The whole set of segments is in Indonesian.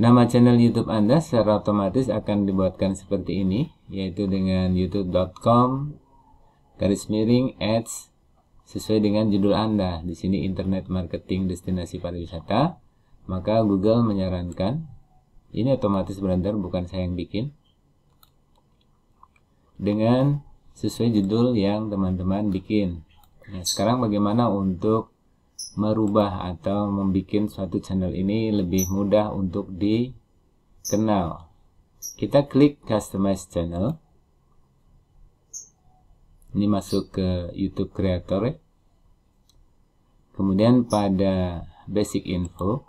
Nama channel YouTube Anda secara otomatis akan dibuatkan seperti ini, yaitu dengan youtube.com garis miring ads sesuai dengan judul Anda. Di sini internet marketing destinasi pariwisata, maka Google menyarankan ini otomatis berandar bukan saya yang bikin dengan sesuai judul yang teman-teman bikin. Nah, sekarang bagaimana untuk merubah atau membuat suatu channel ini lebih mudah untuk dikenal. Kita klik customize channel. Ini masuk ke YouTube Creator. Kemudian pada basic info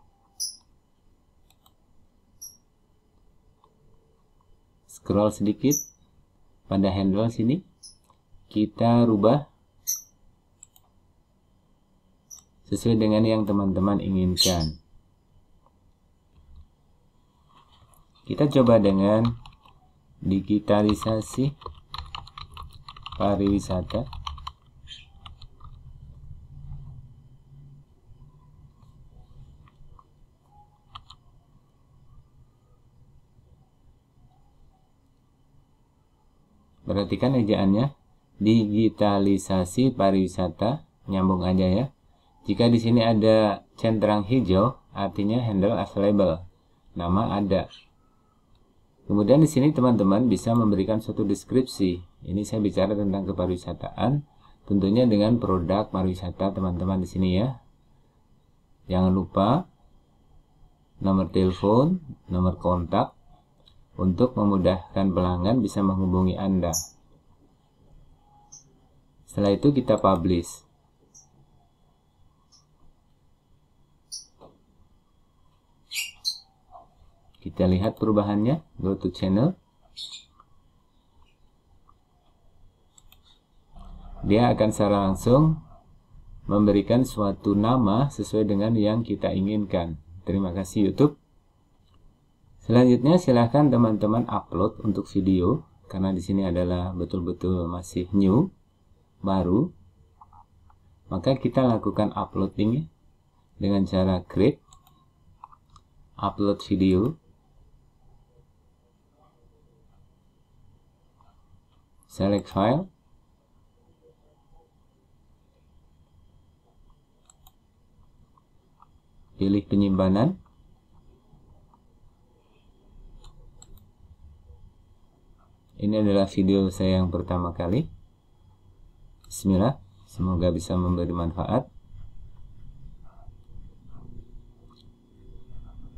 scroll sedikit pada handle sini kita rubah sesuai dengan yang teman-teman inginkan. Kita coba dengan digitalisasi pariwisata. Perhatikan ejaannya digitalisasi pariwisata nyambung aja ya jika di sini ada centang hijau, artinya handle available. Nama ada. Kemudian di sini teman-teman bisa memberikan suatu deskripsi. Ini saya bicara tentang kepariwisataan, tentunya dengan produk pariwisata teman-teman di sini ya. Jangan lupa nomor telepon, nomor kontak untuk memudahkan pelanggan bisa menghubungi Anda. Setelah itu kita publish. Kita lihat perubahannya. Go to channel. Dia akan secara langsung memberikan suatu nama sesuai dengan yang kita inginkan. Terima kasih YouTube. Selanjutnya silahkan teman-teman upload untuk video karena di sini adalah betul-betul masih new, baru. Maka kita lakukan uploading dengan cara create upload video select file. Pilih penyimpanan ini adalah video saya yang pertama kali. Bismillah semoga bisa memberi manfaat.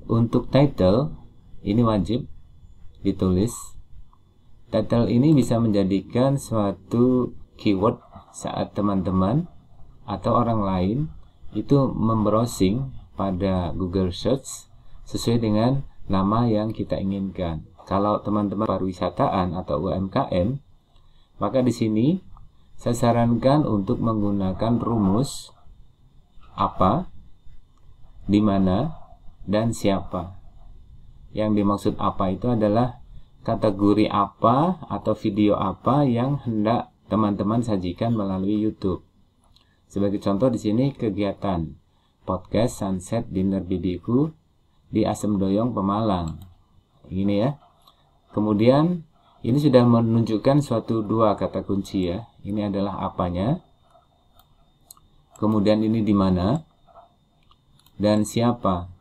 Untuk title ini wajib ditulis Title ini bisa menjadikan suatu keyword saat teman-teman atau orang lain itu membrowsing pada Google Search sesuai dengan nama yang kita inginkan. Kalau teman-teman pariwisataan atau UMKM, maka di sini saya sarankan untuk menggunakan rumus apa, di mana, dan siapa. Yang dimaksud apa itu adalah kategori apa atau video apa yang hendak teman-teman sajikan melalui YouTube. Sebagai contoh di sini kegiatan podcast Sunset Dinner Bibiku di Asem Doyong Pemalang. Ini ya. Kemudian ini sudah menunjukkan suatu dua kata kunci ya. Ini adalah apanya. Kemudian ini di mana dan siapa.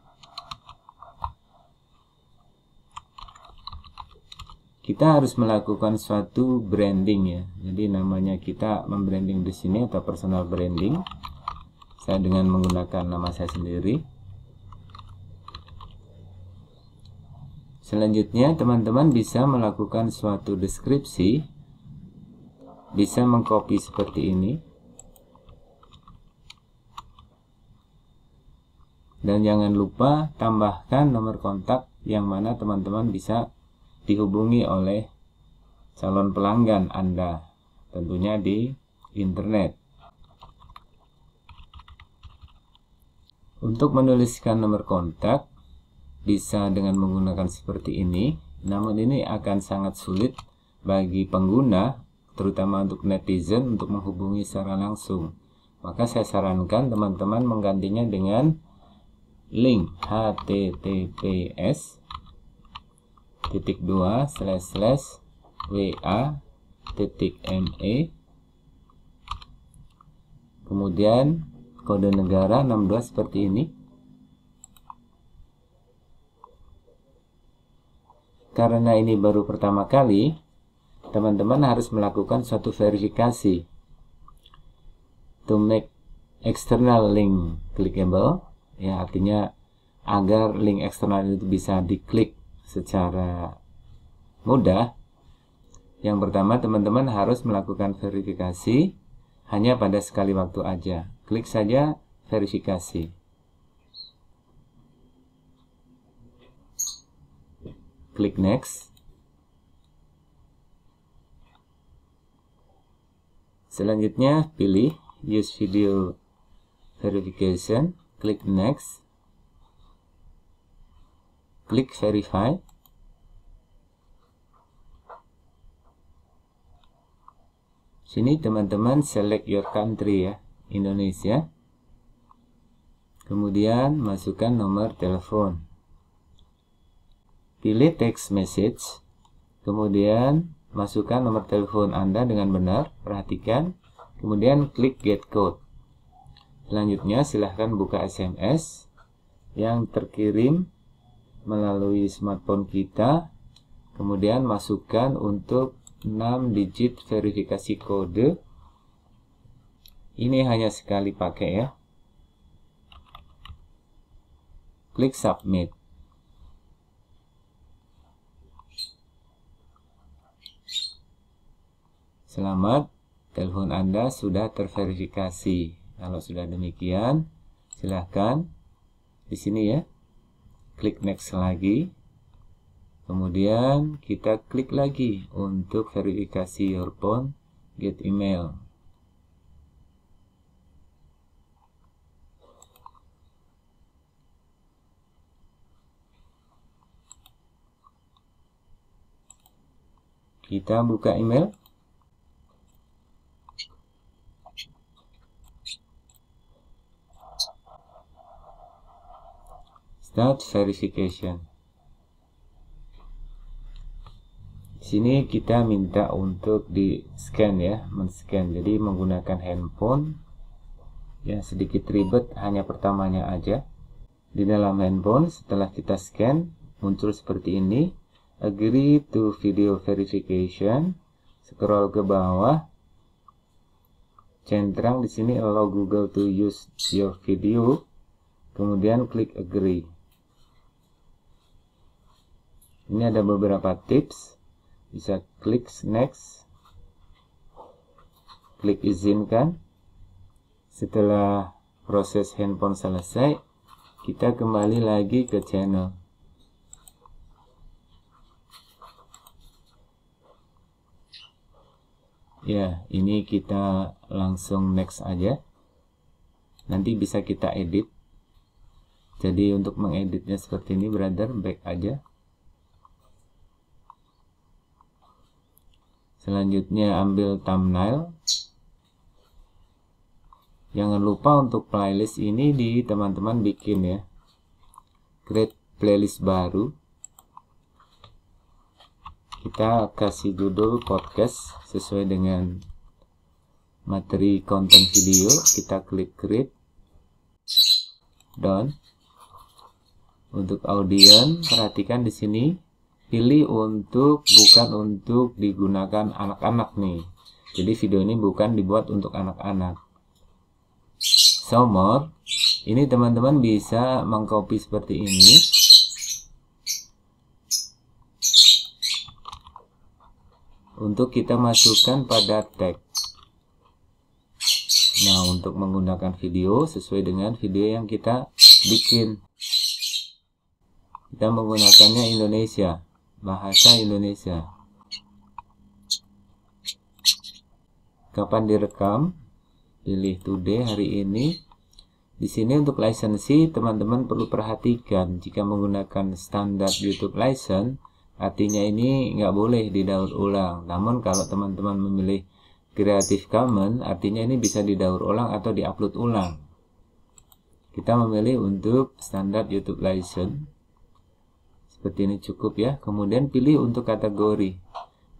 Kita harus melakukan suatu branding ya. Jadi namanya kita membranding di sini atau personal branding. Saya dengan menggunakan nama saya sendiri. Selanjutnya teman-teman bisa melakukan suatu deskripsi. Bisa mengcopy seperti ini. Dan jangan lupa tambahkan nomor kontak yang mana teman-teman bisa dihubungi oleh calon pelanggan Anda, tentunya di internet. Untuk menuliskan nomor kontak, bisa dengan menggunakan seperti ini, namun ini akan sangat sulit bagi pengguna, terutama untuk netizen, untuk menghubungi secara langsung. Maka saya sarankan teman-teman menggantinya dengan link https titik dua slash slash wa titik me kemudian kode negara 62 seperti ini. Karena ini baru pertama kali teman-teman harus melakukan suatu verifikasi. To make external link clickable ya artinya agar link eksternal itu bisa diklik secara mudah. Yang pertama teman-teman harus melakukan verifikasi hanya pada sekali waktu aja. Klik saja verifikasi. Klik next. Selanjutnya pilih use video verification. Klik next klik verify. Sini teman-teman select your country ya Indonesia. Kemudian masukkan nomor telepon. Pilih text message. Kemudian masukkan nomor telepon Anda dengan benar perhatikan. Kemudian klik get code. Selanjutnya silahkan buka SMS yang terkirim melalui smartphone kita kemudian masukkan untuk 6 digit verifikasi kode. Ini hanya sekali pakai ya. Klik submit. Selamat telepon Anda sudah terverifikasi. Kalau sudah demikian silahkan di sini ya klik next lagi. Kemudian kita klik lagi untuk verifikasi your phone get email. Kita buka email start verification. Sini kita minta untuk di scan ya men-scan. Jadi menggunakan handphone. Ya sedikit ribet hanya pertamanya aja. Di dalam handphone setelah kita scan muncul seperti ini. Agree to video verification. Scroll ke bawah. Centang di sini allow Google to use your video. Kemudian klik agree ini ada beberapa tips. Bisa klik next. Klik izinkan. Setelah proses handphone selesai kita kembali lagi ke channel. Ya ini kita langsung next aja. Nanti bisa kita edit. Jadi untuk mengeditnya seperti ini brother back aja selanjutnya ambil thumbnail. Jangan lupa untuk playlist ini di teman-teman bikin ya. Create playlist baru. Kita kasih judul podcast sesuai dengan materi konten video. Kita klik create. Done. Untuk audiens perhatikan di sini pilih untuk bukan untuk digunakan anak-anak nih. Jadi video ini bukan dibuat untuk anak-anak. So more ini teman-teman bisa mengcopy seperti ini. Untuk kita masukkan pada tag. Nah untuk menggunakan video sesuai dengan video yang kita bikin. Kita menggunakannya Indonesia bahasa Indonesia. Kapan direkam? Pilih today hari ini. Di sini untuk lisensi teman-teman perlu perhatikan jika menggunakan standar YouTube license artinya ini nggak boleh didaur ulang. Namun kalau teman-teman memilih Creative Commons artinya ini bisa didaur ulang atau diupload ulang. kita memilih untuk standar YouTube license seperti ini cukup ya. Kemudian pilih untuk kategori.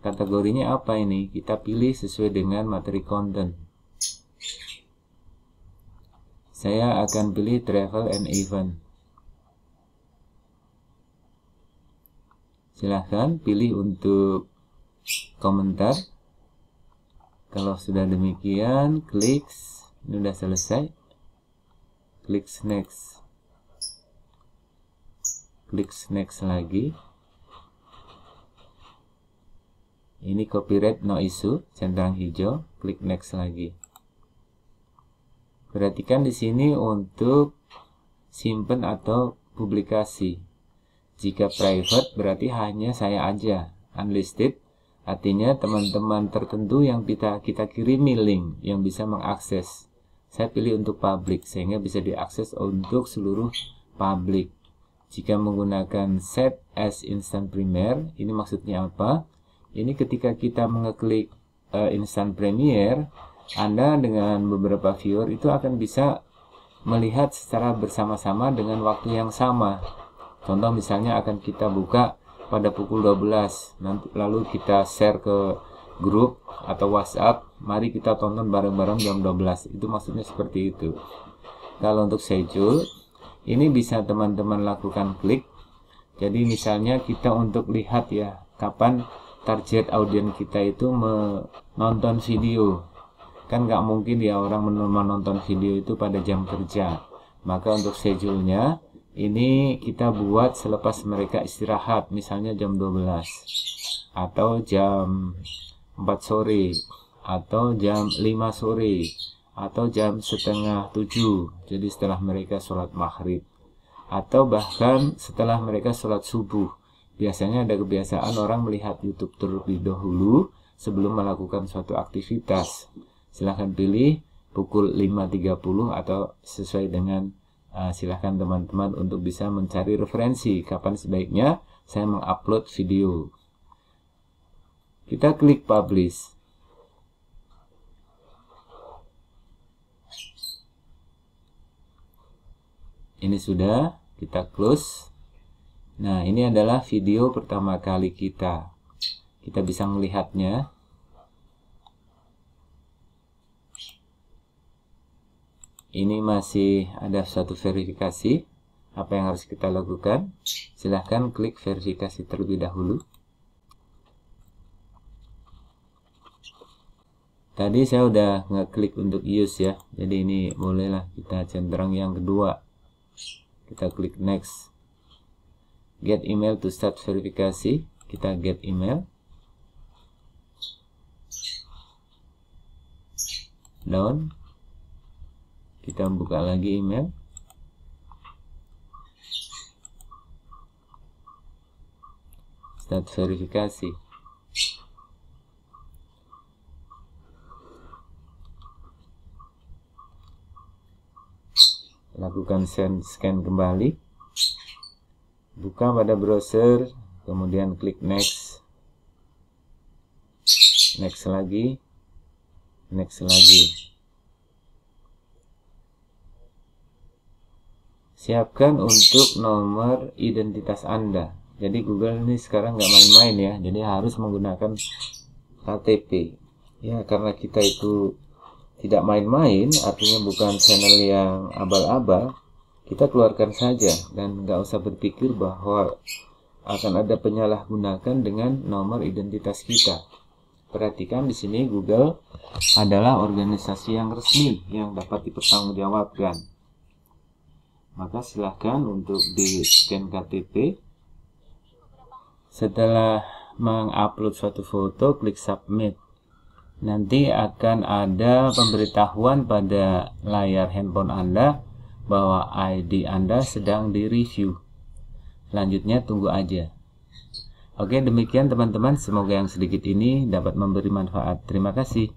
Kategorinya apa ini? Kita pilih sesuai dengan materi konten saya akan pilih travel and event. Silahkan pilih untuk komentar. Kalau sudah demikian klik. Sudah selesai. Klik next klik next lagi ini copyright no issue centang hijau klik next lagi perhatikan di sini untuk simpen atau publikasi jika private berarti hanya saya aja. Unlisted artinya teman-teman tertentu yang kita kita kirimi link yang bisa mengakses. Saya pilih untuk public sehingga bisa diakses untuk seluruh public. Jika menggunakan set as instant premier, ini maksudnya apa? Ini ketika kita mengeklik uh, instant premier, Anda dengan beberapa viewer itu akan bisa melihat secara bersama-sama dengan waktu yang sama. Contoh misalnya akan kita buka pada pukul 12 nanti lalu kita share ke grup atau WhatsApp mari kita tonton bareng-bareng jam 12 itu maksudnya seperti itu. Kalau untuk schedule ini bisa teman-teman lakukan klik. Jadi misalnya kita untuk lihat ya kapan target audiens kita itu menonton video. Kan nggak mungkin ya orang menonton video itu pada jam kerja. Maka untuk schedule-nya ini kita buat selepas mereka istirahat. Misalnya jam 12 atau jam 4 sore. Atau jam 5 sore atau jam setengah 7 jadi setelah mereka sholat maghrib. Atau bahkan setelah mereka sholat subuh. Biasanya ada kebiasaan orang melihat YouTube terlebih dahulu sebelum melakukan suatu aktivitas. Silahkan pilih pukul 5.30 atau sesuai dengan uh, silahkan teman-teman untuk bisa mencari referensi kapan sebaiknya saya mengupload video. Kita klik publish ini sudah kita close. Nah ini adalah video pertama kali kita. Kita bisa melihatnya. Ini masih ada satu verifikasi. Apa yang harus kita lakukan? Silahkan klik verifikasi terlebih dahulu. Tadi saya udah ngeklik untuk use ya. Jadi ini bolehlah kita centang yang kedua kita klik next. Get email to start verifikasi. Kita get email. Down. Kita buka lagi email. Start verifikasi lakukan send scan kembali. Buka pada browser kemudian klik next. Next lagi. Next lagi. Siapkan untuk nomor identitas Anda. Jadi Google ini sekarang nggak main-main ya. Jadi harus menggunakan KTP ya karena kita itu tidak main-main artinya bukan channel yang abal-abal kita keluarkan saja dan nggak usah berpikir bahwa akan ada penyalahgunakan dengan nomor identitas kita. Perhatikan di sini Google adalah organisasi yang resmi yang dapat dipertanggungjawabkan. Maka silahkan untuk di scan KTP setelah mengupload suatu foto klik submit nanti akan ada pemberitahuan pada layar handphone Anda bahwa ID Anda sedang direview selanjutnya tunggu aja. Oke demikian teman-teman. Semoga yang sedikit ini dapat memberi manfaat. Terima kasih